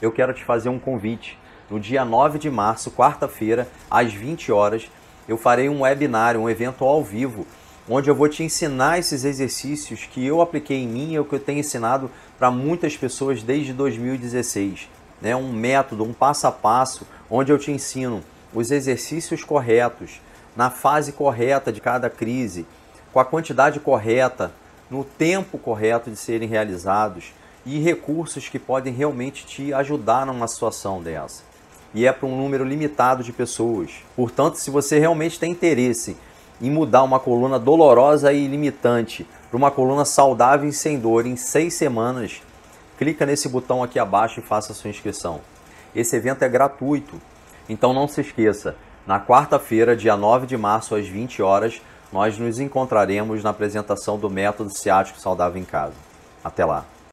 eu quero te fazer um convite. No dia 9 de março, quarta-feira, às 20 horas, eu farei um webinário, um evento ao vivo, onde eu vou te ensinar esses exercícios que eu apliquei em mim e que eu tenho ensinado para muitas pessoas desde 2016. Né? Um método, um passo a passo, onde eu te ensino os exercícios corretos, na fase correta de cada crise, com a quantidade correta, no tempo correto de serem realizados e recursos que podem realmente te ajudar numa situação dessa. E é para um número limitado de pessoas. Portanto, se você realmente tem interesse em mudar uma coluna dolorosa e limitante para uma coluna saudável e sem dor em seis semanas, clica nesse botão aqui abaixo e faça sua inscrição. Esse evento é gratuito, então não se esqueça, na quarta-feira, dia 9 de março, às 20 horas, nós nos encontraremos na apresentação do método ciático saudável em casa. Até lá!